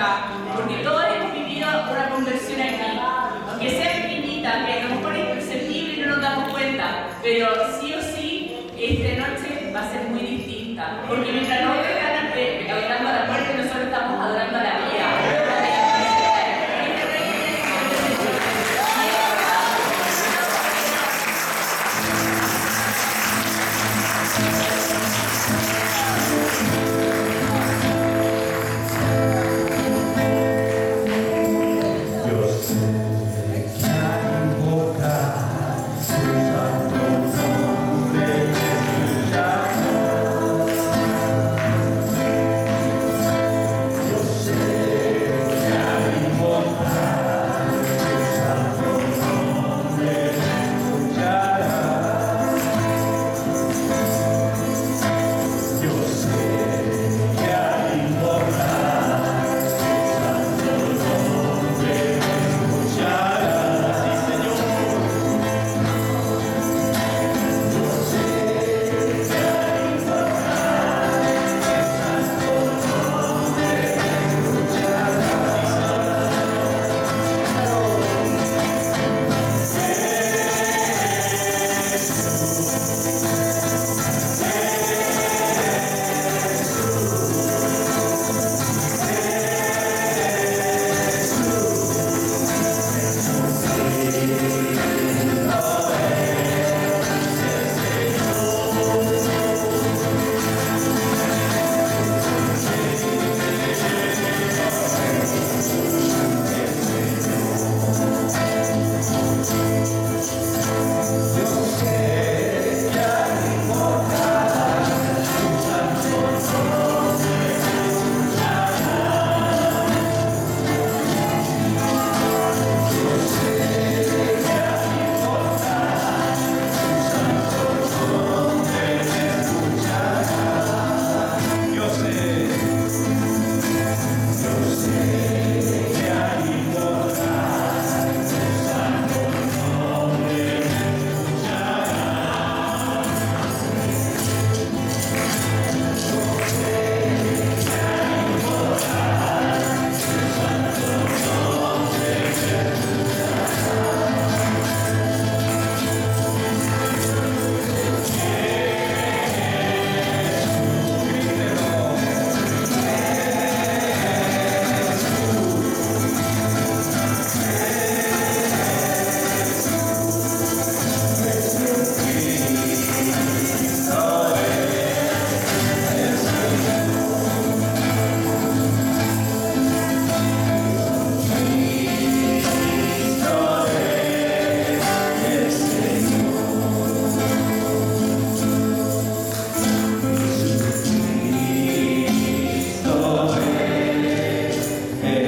acá, porque todos hemos vivido una conversión aquí, aunque sea pequeñita, que a lo mejor es perceptible y no nos damos cuenta, pero sí o sí, esta noche va a ser muy distinta, porque mientras no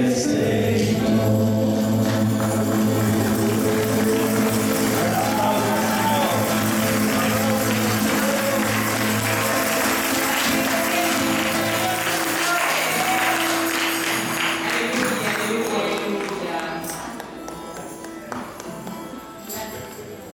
His.